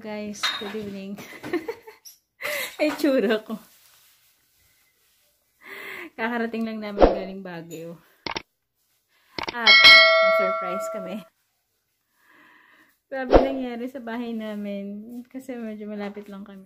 guys. Good evening. Ay, tsura ko. Kakarating lang namin galing Baguio. At, surprise kami. Grabe nangyari sa bahay namin. Kasi medyo malapit lang kami.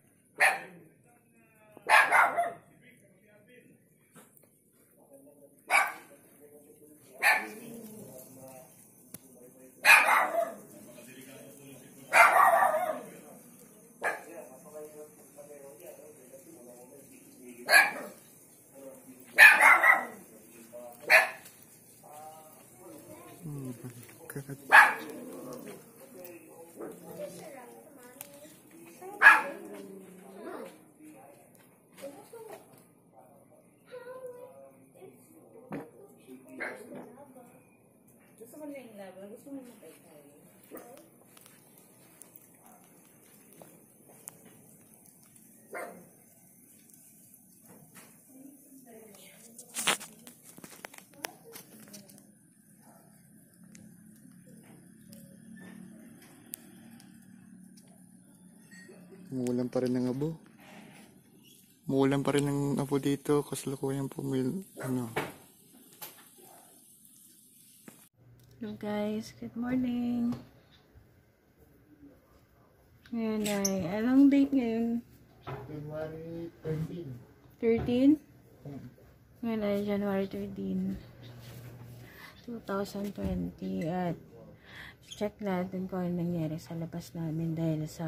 Gusto mo yung labo? Gusto mo na tayo Umuulan pa rin ng abo. Umuulan pa rin ng abo dito. Kasalukuyan po may ano. Hello guys, good morning. Ngayon ay, anong date ngayon? January 13. 13? Ngayon ay January 13, 2020 at check natin kung ano nangyari sa labas namin dahil sa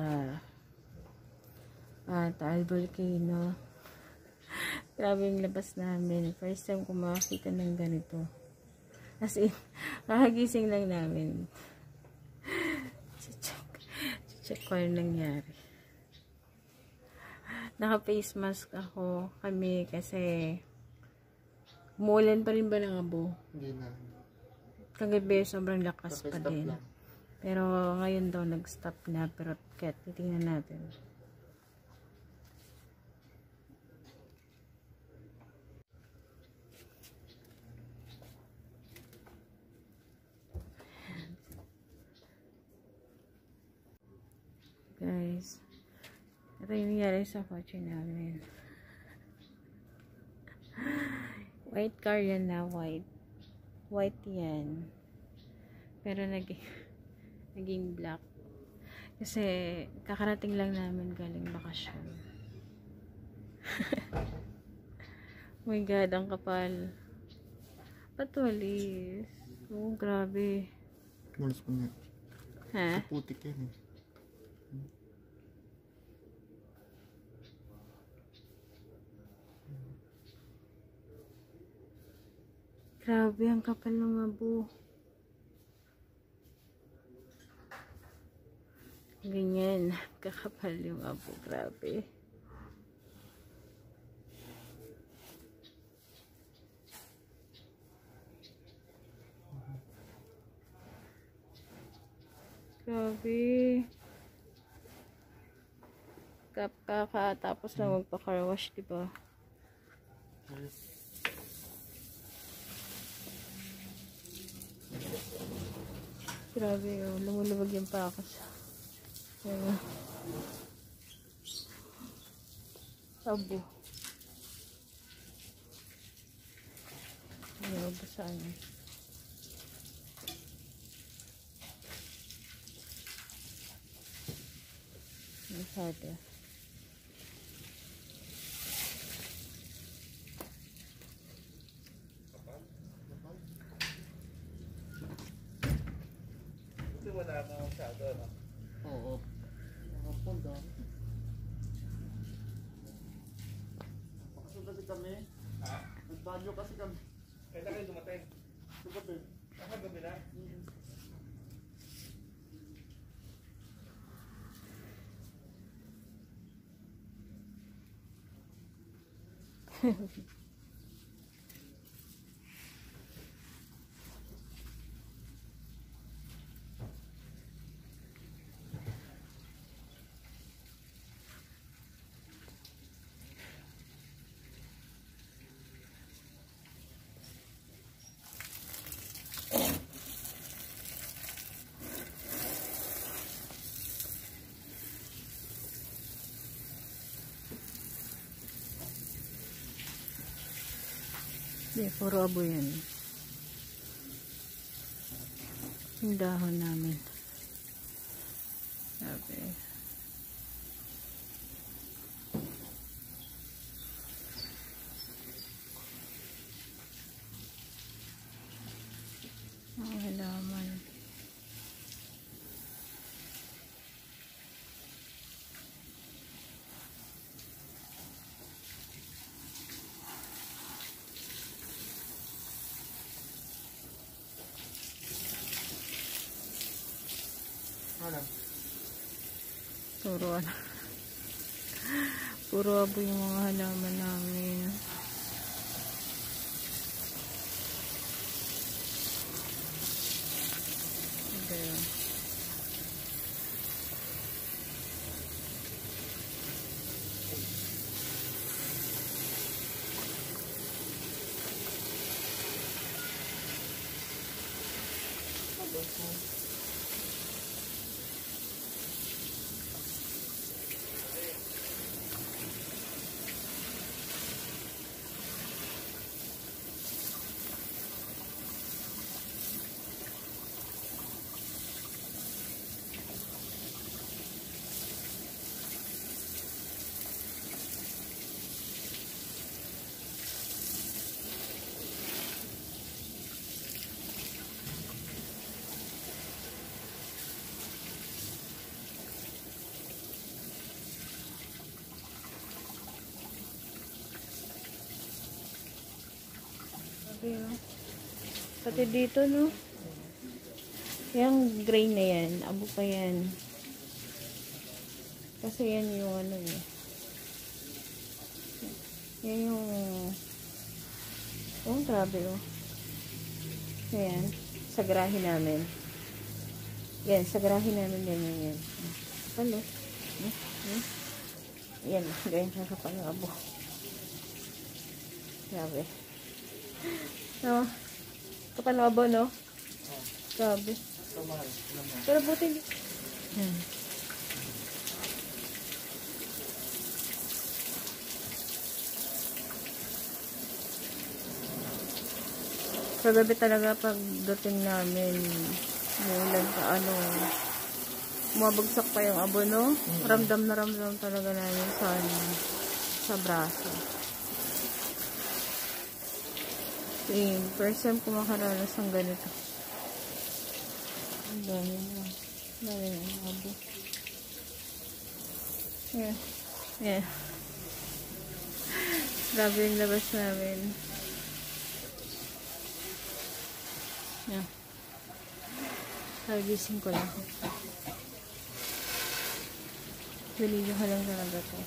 uh, Taal Volcano. Grabe yung labas namin. First time ko makakita ng ganito. As in, kakagising lang namin. Check, check ko ano nangyari. Naka-face mask ako kami kasi umulan pa rin ba ng abo? Hindi na. Kagabi sobrang lakas pa din. lang. Pero ngayon daw nag-stop na pero kaya titingnan natin. Guys, ito yung nangyari sa kotse namin. White car yan na, white. White yan. Pero naging, naging black. Kasi, kakarating lang namin galing bakasyon. oh my God, ang kapal. Patulis. Oh, grabe. Malas pa nga. Ha? Putik yan eh. Grabe, ang kapal ng abo. Ganyan. Kakapal yung abo. Grabe. Grabe. Kap- Kakatapos lang magpa-carwash, diba? Grabe, oh. Lumulubog yung pakas. Ayan. Abo. Ayan, basaan. Masyado. Oo. kami. Ha? Nagbanyo kasi kami. Kailan kayo dumating? Kagabi. Ah, kagabi na? Mm-hmm. Hindi, puro abo yan. Yung dahon namin. Sabi. Ang halaman. Ano? Puro ano. Puro abo yung mga halaman namin. Okay. Sabi, oh. Pati dito, no? Yung gray na yan, abo pa yan. Kasi yan yung ano eh. Yan yung... Oh, grabe oh. Ayan. Sa grahe namin. Yan, sa grahe namin yan, yan, yan. Palo. Hmm? Hmm? Yan, ganyan kakapal yung abo. Grabe. No. Kapal ng abo, no? Grabe. Pero buti. Yan. Kagabi talaga pagdating namin, mulan pa ano, umabagsak pa yung abo, no? Ramdam na ramdam talaga namin sa, sa braso. Same. First time ko makaranas ng ganito. Ang dami na. Ang dami na abo. Yeah. Yeah. Grabe yung labas namin. Yeah. Kagising ko lang. Binili ko lang talaga to.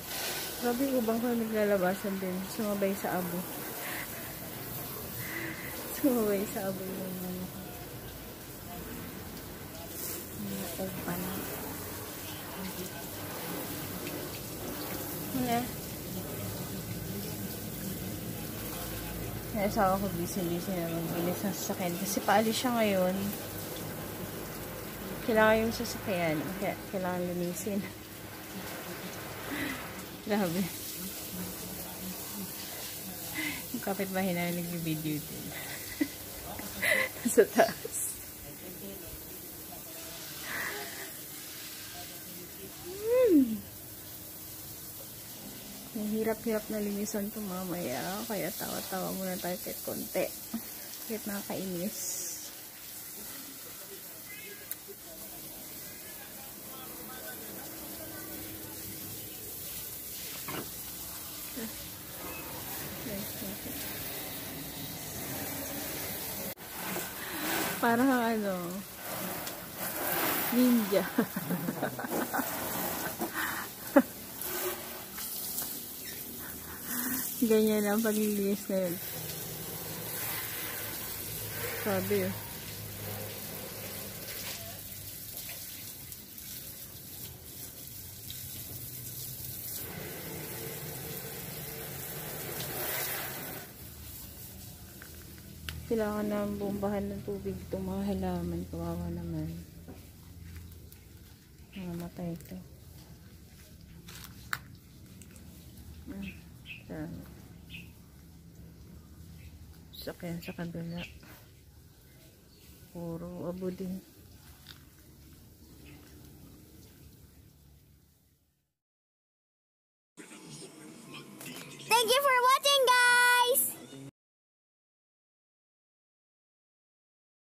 Grabe ubang ko naglalabasan din. Sumabay sa abo. Sumabay sa abo yung ano ko. Mga upa na. Wala. Yung asawa ko busy-busy na maglinis ng sasakyan. Kasi paalis siya ngayon. Kailangan yung sasakyan. Kaya kailangan linisin. Grabe. Yung kapitbahay na nag-video din. Sa taas. Hmm. Ang hirap-hirap na linisan to mamaya. Kaya tawa-tawa muna tayo kahit konti. Kahit nakakainis. Parang ano, ninja. Ganyan ang paglilinis na yun. Sabi oh. Kailangan na bombahan ng tubig itong mga halaman. Kawawa naman. Namamatay ito. Ah, Yan. Sakyan sa kabila. Puro abo din.